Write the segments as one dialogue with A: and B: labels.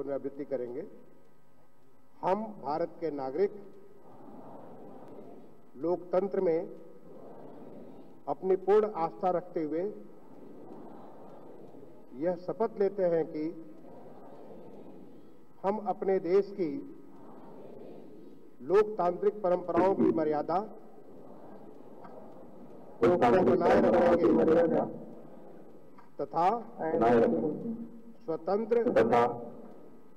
A: पुनरावृत्ति करेंगे। हम भारत के नागरिक लोकतंत्र में अपनी पूर्ण आस्था रखते हुए यह शपथ लेते हैं कि हम अपने देश की लोकतांत्रिक परंपराओं की मर्यादा को बनाए रखेंगे तथा स्वतंत्र
B: तथा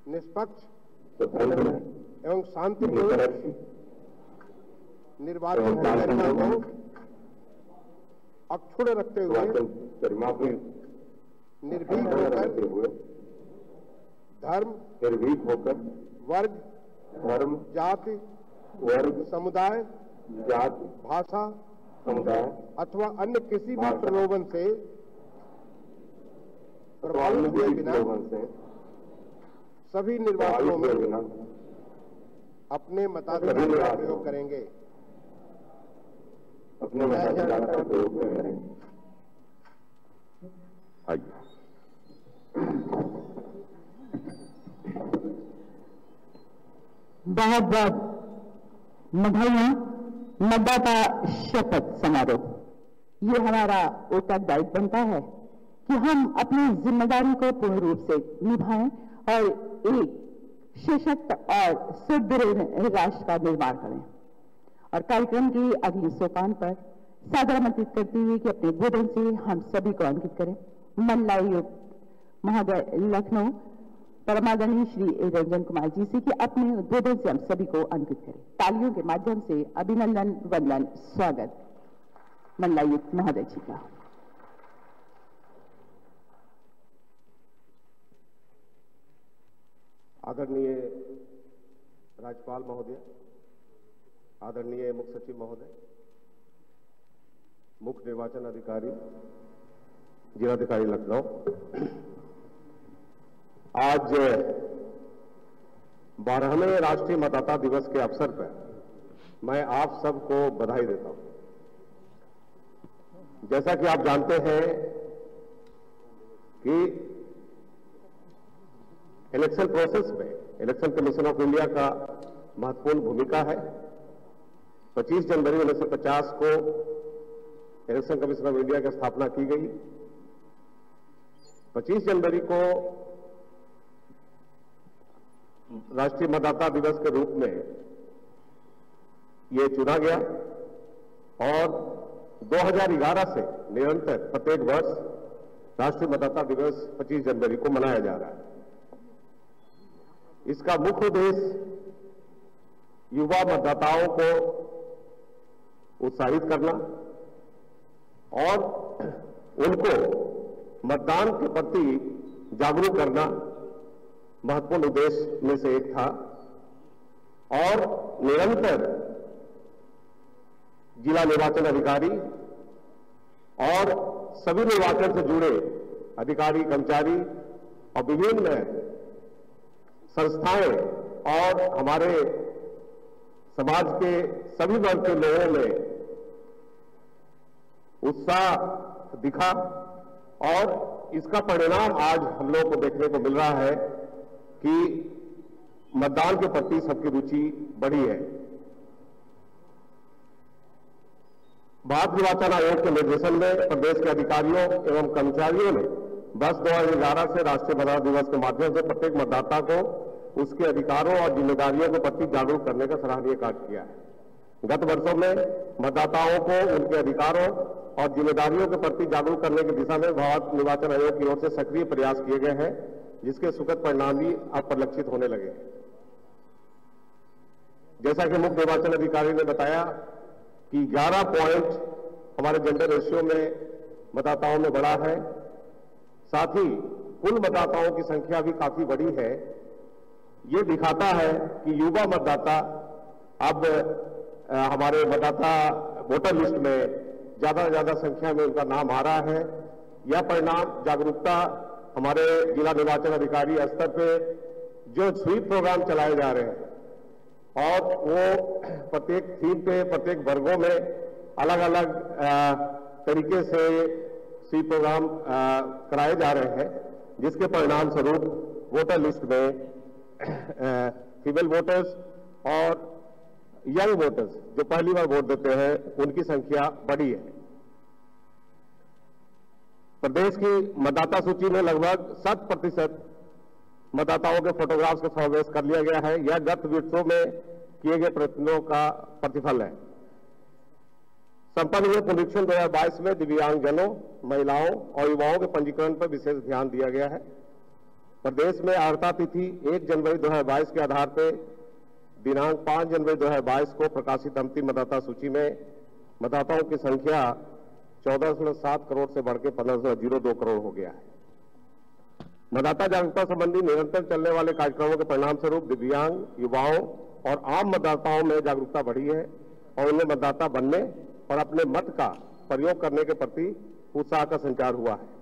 A: निष्पक्ष एवं शांतिपूर्ण निर्वाचन
B: एवं
A: प्रक्रिया को
B: शांतिपूर्ण
A: रखते हुए
B: निर्वाचन गरिमा को
A: निर्भीक होकर धर्म
B: निर्भीक होकर
A: वर्ग
B: धर्म
A: जाति
B: वर्ग
A: समुदाय
B: जाति
A: भाषा
B: समुदाय
A: अथवा अन्य किसी भी प्रलोभन से प्रभावित हुए बिना
B: से
A: सभी निर्वाचनों में अपने मताधिकार का प्रयोग करेंगे।
B: अपने मताधिकार का प्रयोग करेंगे। आइए।
C: बहुत बहुत बधाइयाँ मतदाता शपथ समारोह। ये हमारा उत्तरदायित्व बनता है कि हम अपनी ज़िम्मेदारी को पूर्ण रूप से निभाएँ और एक सशक्त और सुदृढ़ राष्ट्र का निर्माण करें। और कार्यक्रम की अगली सोपान पर सादर आमंत्रित करती हुई कि अपने उद्बोधन से हम सभी को अंकित करें। मंडलायुक्त महोदय लखनऊ परमादरणीय श्री रंजन कुमार जी से कि अपने उद्बोधन से हम सभी को अंकित करें। तालियों के माध्यम से अभिनंदन, वंदन, स्वागत। मंडलायुक्त महोदय जी का।
A: आदरणीय राज्यपाल महोदय, आदरणीय मुख्य सचिव महोदय, मुख्य निर्वाचन अधिकारी, जिलाधिकारी लखनऊ। आज बारहवें राष्ट्रीय मतदाता दिवस के अवसर पर मैं आप सबको बधाई देता हूँ। जैसा कि आप जानते हैं कि इलेक्शन प्रोसेस में, इलेक्शन कमीशन ऑफ़ इंडिया का महत्वपूर्ण भूमिका है। 25 जनवरी 1950 को इलेक्शन कमीशन ऑफ़ इंडिया की स्थापना की गई। 25 जनवरी को राष्ट्रीय मतदाता दिवस के रूप में ये चुना गया और 2011 से निरंतर प्रत्येक वर्ष राष्ट्रीय मतदाता दिवस 25 जनवरी को मनाया जा रहा है। इसका मुख्य उद्देश्य युवा मतदाताओं को उत्साहित करना और उनको मतदान के प्रति जागरूक करना महत्वपूर्ण उद्देश्य में से एक था और निरंतर जिला निर्वाचन अधिकारी और सभी निर्वाचन से जुड़े अधिकारी, कर्मचारी और विभिन्न संस्थाएँ और हमारे समाज के सभी वर्ग के लोगों में उत्साह दिखा और इसका परिणाम आज हम लोग को देखने को मिल रहा है कि मतदान के प्रति सबकी रुचि बढ़ी है। भारत निर्वाचन आयोग के निर्देशन में प्रदेश के अधिकारियों एवं कर्मचारियों ने वर्ष 2011 से राष्ट्रीय मतदाता दिवस के माध्यम से प्रत्येक मतदाता को उसके अधिकारों और जिम्मेदारियों के प्रति जागरूक करने का सराहनीय कार्य किया है। गत वर्षों में मतदाताओं को उनके अधिकारों और जिम्मेदारियों के प्रति जागरूक करने की दिशा में भारत निर्वाचन आयोग की ओर से सक्रिय प्रयास किए गए हैं, जिसके सुखद परिणाम भी अब परिलक्षित होने लगे जैसा कि मुख्य निर्वाचन अधिकारी ने बताया कि 11 पॉइंट हमारे जेंडर रेशियो में मतदाताओं में बढ़ा है। साथ ही कुल मतदाताओं की संख्या भी काफ़ी बड़ी है। ये दिखाता है कि युवा मतदाता अब हमारे मतदाता वोटर लिस्ट में ज़्यादा से ज़्यादा संख्या में उनका नाम आ रहा है। यह परिणाम जागरूकता हमारे जिला निर्वाचन अधिकारी स्तर पे जो स्वीप प्रोग्राम चलाए जा रहे हैं और वो प्रत्येक थीम पे, प्रत्येक वर्गों में अलग अलग तरीके से स्वीप प्रोग्राम कराए जा रहे हैं, जिसके परिणाम स्वरूप वोटर लिस्ट में फीमेल वोटर्स और यंग वोटर्स जो पहली बार वोट देते हैं, उनकी संख्या बड़ी है। प्रदेश की मतदाता सूची में लगभग शत प्रतिशत मतदाताओं के फोटोग्राफ्स का समावेश कर लिया गया है। यह गत वर्षों में किए गए प्रयत्नों का प्रतिफल है। संपन्न हुए पुनरीक्षण 2022 में दिव्यांगजनों, महिलाओं और युवाओं के पंजीकरण पर विशेष ध्यान दिया गया है। प्रदेश में आर्ता तिथि 1 जनवरी 2022 के आधार पर दिनांक 5 जनवरी 2022 को प्रकाशित अंतिम मतदाता सूची में मतदाताओं की संख्या 14.7 करोड़ से बढ़कर 15.02 करोड़ हो गया है। मतदाता जागरूकता संबंधी निरंतर चलने वाले कार्यक्रमों के परिणाम स्वरूप दिव्यांग, युवाओं और आम मतदाताओं में जागरूकता बढ़ी है और उन्हें मतदाता बनने और अपने मत का प्रयोग करने के प्रति उत्साह का संचार हुआ है।